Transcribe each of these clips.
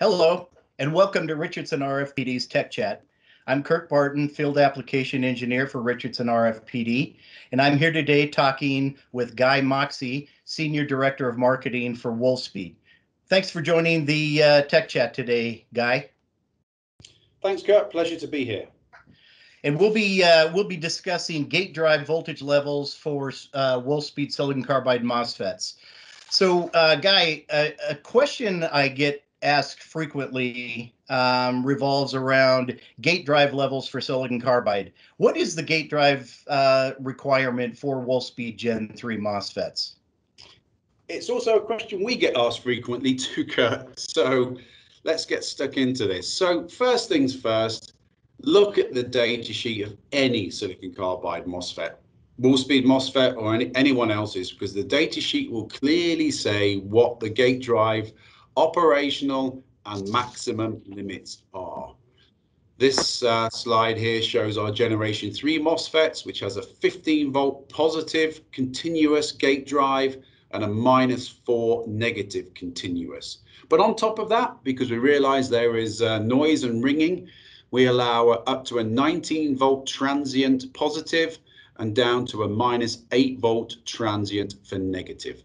Hello, and welcome to Richardson RFPD's Tech Chat. I'm Kirk Barton, Field Application Engineer for Richardson RFPD, and I'm here today talking with Guy Moxey, Senior Director of Marketing for Wolfspeed. Thanks for joining the uh, Tech Chat today, Guy. Thanks, Kirk. Pleasure to be here. And we'll be uh, we'll be discussing gate drive voltage levels for uh, Wolfspeed silicon carbide MOSFETs. So, uh, Guy, a, a question I get asked frequently um, revolves around gate drive levels for silicon carbide. What is the gate drive uh, requirement for Wolfspeed Gen 3 MOSFETs? It's also a question we get asked frequently too, Kirk. So let's get stuck into this. So first things first, look at the data sheet of any silicon carbide MOSFET, Wolfspeed MOSFET or any, anyone else's, because the data sheet will clearly say what the gate drive operational and maximum limits are. This uh, slide here shows our generation 3 MOSFETs, which has a 15 volt positive continuous gate drive and a minus 4 negative continuous. But on top of that, because we realize there is uh, noise and ringing, we allow up to a 19 volt transient positive and down to a minus 8 volt transient for negative.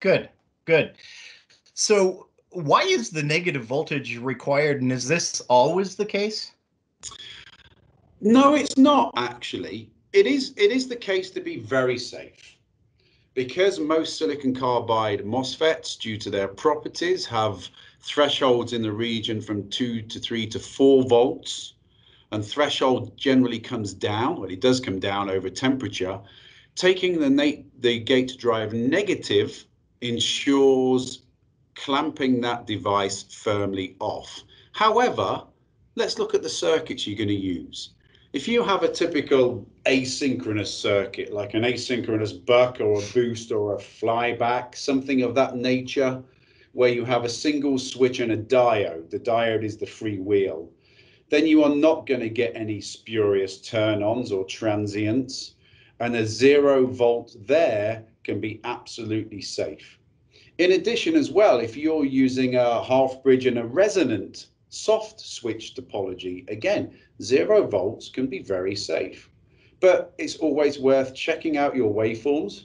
Good, good. So why is the negative voltage required and is this always the case? No, it's not actually. It is it is the case to be very safe. Because most silicon carbide MOSFETs, due to their properties, have thresholds in the region from 2 to 3 to 4 volts, and threshold generally comes down, well, it does come down over temperature, taking the, the gate drive negative ensures clamping that device firmly off. However, let's look at the circuits you're going to use. If you have a typical asynchronous circuit, like an asynchronous buck or a boost or a flyback, something of that nature, where you have a single switch and a diode, the diode is the free wheel, then you are not going to get any spurious turn-ons or transients. And a zero volt there can be absolutely safe. In addition as well, if you're using a half bridge and a resonant soft switch topology, again, zero volts can be very safe. But it's always worth checking out your waveforms,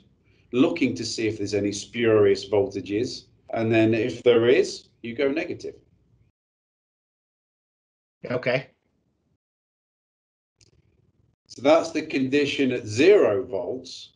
looking to see if there's any spurious voltages, and then if there is, you go negative. Okay. So that's the condition at zero volts.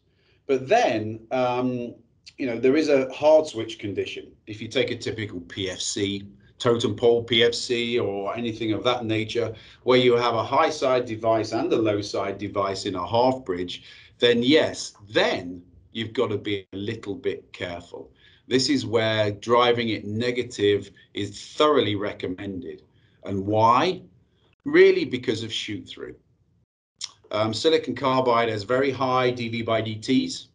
But then, um, you know, there is a hard switch condition. If you take a typical PFC, totem pole PFC or anything of that nature, where you have a high side device and a low side device in a half bridge, then yes, then you've got to be a little bit careful. This is where driving it negative is thoroughly recommended. And why? Really because of shoot through. Um, silicon carbide has very high dV by dTs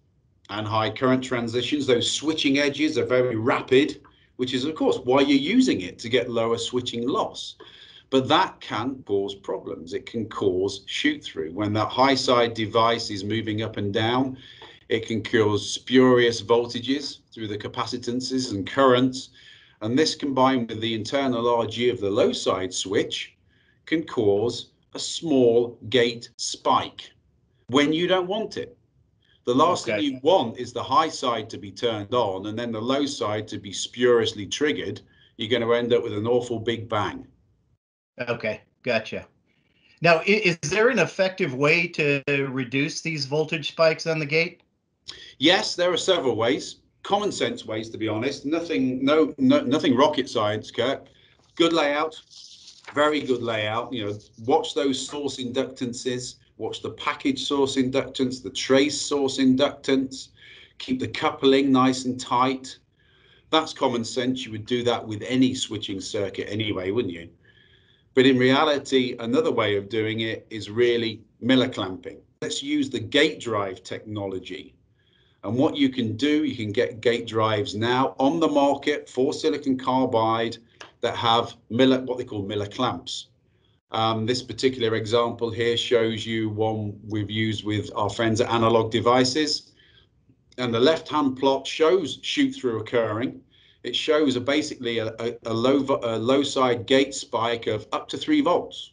and high current transitions. Those switching edges are very rapid, which is of course why you're using it to get lower switching loss. But that can cause problems. It can cause shoot through. When that high side device is moving up and down, it can cause spurious voltages through the capacitances and currents. And this combined with the internal RG of the low side switch can cause a small gate spike when you don't want it. The last okay. thing you want is the high side to be turned on and then the low side to be spuriously triggered. You're going to end up with an awful big bang. Okay, gotcha. Now, is there an effective way to reduce these voltage spikes on the gate? Yes, there are several ways. Common sense ways, to be honest. Nothing, no, no nothing rocket science, Kirk. Good layout, very good layout. You know, watch those source inductances, watch the package source inductance, the trace source inductance, keep the coupling nice and tight. That's common sense. You would do that with any switching circuit anyway, wouldn't you? But in reality, another way of doing it is really Miller clamping. Let's use the gate drive technology. And what you can do, you can get gate drives now on the market for silicon carbide that have Miller, what they call Miller clamps. Um, this particular example here shows you one we've used with our friends at Analog Devices. and the left-hand plot shows shoot through occurring. It shows a basically a, a, a low a low side gate spike of up to three volts.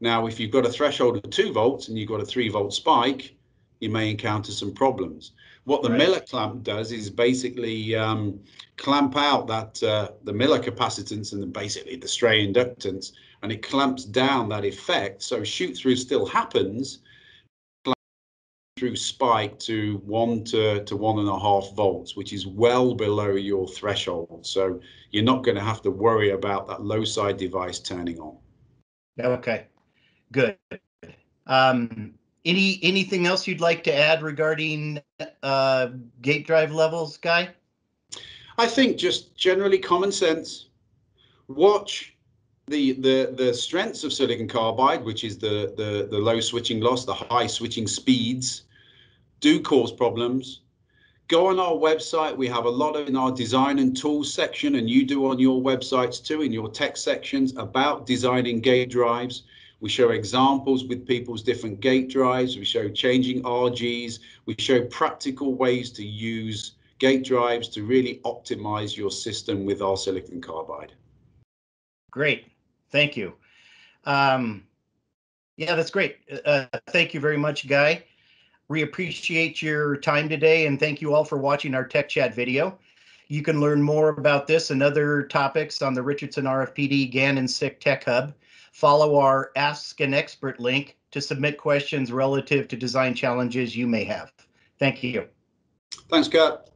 Now, if you've got a threshold of two volts and you've got a three volt spike, you may encounter some problems. What the right. Miller clamp does is basically um, clamp out that uh, the Miller capacitance and the, basically the stray inductance, and it clamps down that effect. So shoot through still happens, through spike to one to, to one and a half volts, which is well below your threshold. So you're not going to have to worry about that low side device turning on. Okay, good. Um, any anything else you'd like to add regarding uh, gate drive levels, Guy? I think just generally common sense. Watch the the the strengths of silicon carbide, which is the the the low switching loss, the high switching speeds, do cause problems. Go on our website. We have a lot of in our design and tools section, and you do on your websites too, in your tech sections about designing gate drives. We show examples with people's different gate drives. We show changing RGs. We show practical ways to use gate drives to really optimize your system with our silicon carbide. Great. Thank you. Um, yeah, that's great. Uh, thank you very much, Guy. We appreciate your time today and thank you all for watching our Tech Chat video. You can learn more about this and other topics on the Richardson RFPD GaN and SiC Tech Hub Follow our Ask an Expert link to submit questions relative to design challenges you may have. Thank you. Thanks, Scott.